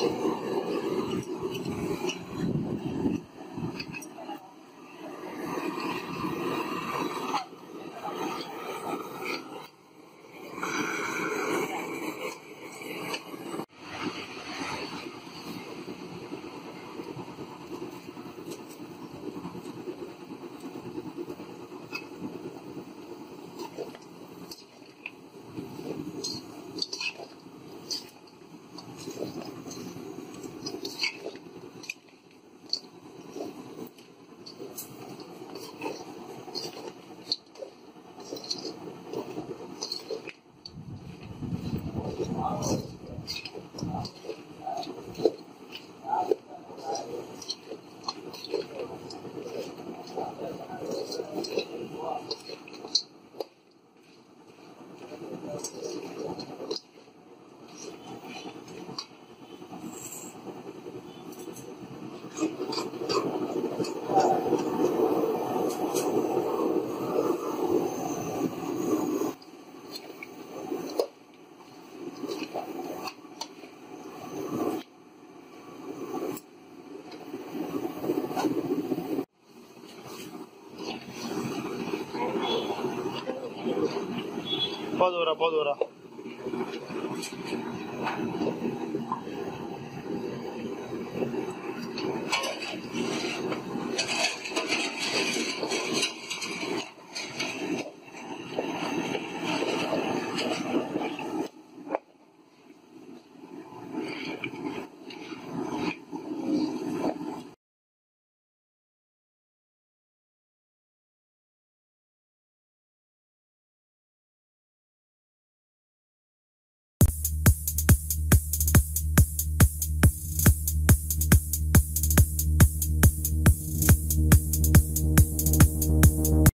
Oh, po' d'ora, po' d'ora.